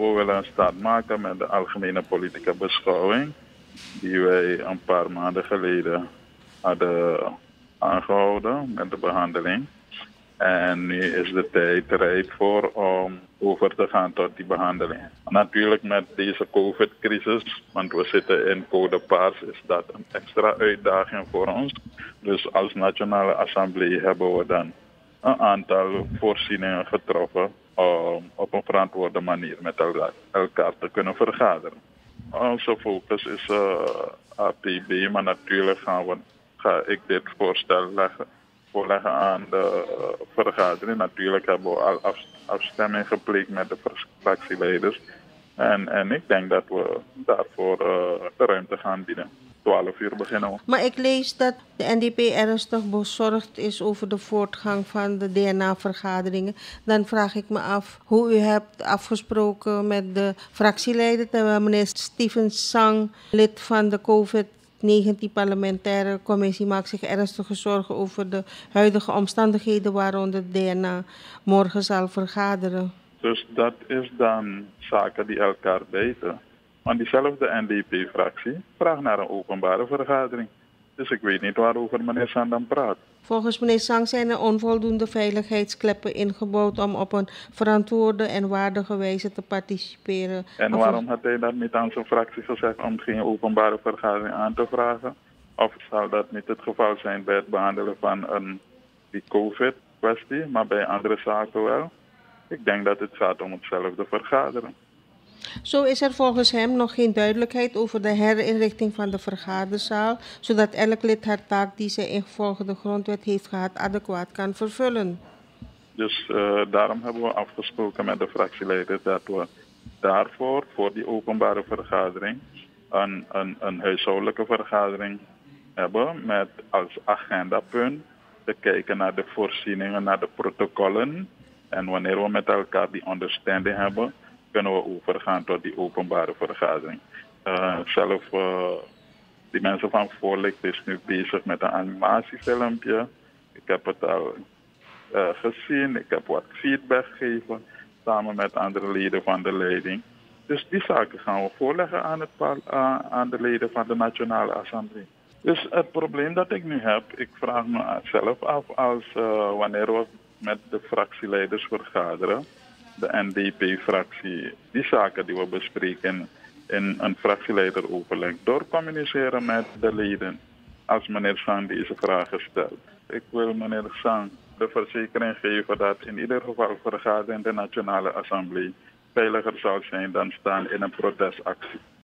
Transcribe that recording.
We willen een start maken met de algemene politieke beschouwing, die wij een paar maanden geleden hadden aangehouden met de behandeling. En nu is de tijd rijp voor om over te gaan tot die behandeling. Natuurlijk met deze COVID-crisis, want we zitten in code paars, is dat een extra uitdaging voor ons. Dus als Nationale Assemblée hebben we dan een aantal voorzieningen getroffen om op een verantwoorde manier met elkaar te kunnen vergaderen. Onze focus is uh, APB, maar natuurlijk gaan we, ga ik dit voorstel leggen voorleggen aan de uh, vergadering. Natuurlijk hebben we al af, afstemming gepleegd met de fractieleiders. En, en ik denk dat we daarvoor uh, de ruimte gaan bieden. 12 uur beginnen we. Maar ik lees dat de NDP ernstig bezorgd is over de voortgang van de DNA-vergaderingen. Dan vraag ik me af hoe u hebt afgesproken met de fractieleider, terwijl meneer Steven Sang, lid van de COVID 19 parlementaire commissie maakt zich ernstige zorgen over de huidige omstandigheden waaronder de DNA morgen zal vergaderen. Dus dat is dan zaken die elkaar bijten. Want diezelfde NDP-fractie vraagt naar een openbare vergadering. Dus ik weet niet waarover meneer Sang dan praat. Volgens meneer Sang zijn er onvoldoende veiligheidskleppen ingebouwd om op een verantwoorde en waardige wijze te participeren. En waarom had hij dat niet aan zijn fractie gezegd om geen openbare vergadering aan te vragen? Of zal dat niet het geval zijn bij het behandelen van een, die COVID-kwestie, maar bij andere zaken wel? Ik denk dat het gaat om hetzelfde vergaderen. Zo is er volgens hem nog geen duidelijkheid over de herinrichting van de vergaderzaal, zodat elk lid haar taak die zij ingevolge de grondwet heeft gehad adequaat kan vervullen. Dus uh, daarom hebben we afgesproken met de fractieleider dat we daarvoor, voor die openbare vergadering, een, een, een huishoudelijke vergadering hebben met als agendapunt te kijken naar de voorzieningen, naar de protocollen. En wanneer we met elkaar die understanding hebben, kunnen we overgaan tot die openbare vergadering. Uh, zelf, uh, die mensen van Voorlicht is nu bezig met een animatiefilmpje. Ik heb het al uh, gezien, ik heb wat feedback gegeven samen met andere leden van de leiding. Dus die zaken gaan we voorleggen aan, het, aan de leden van de Nationale Assemblée. Dus het probleem dat ik nu heb, ik vraag me zelf af als wanneer we met de fractieleiders vergaderen de NDP-fractie die zaken die we bespreken in een fractieleideroverleg doorcommuniceren met de leden als meneer Sang deze vragen stelt. Ik wil meneer Sang de verzekering geven dat in ieder geval vergadering in de Nationale Assemblée veiliger zal zijn dan staan in een protestactie.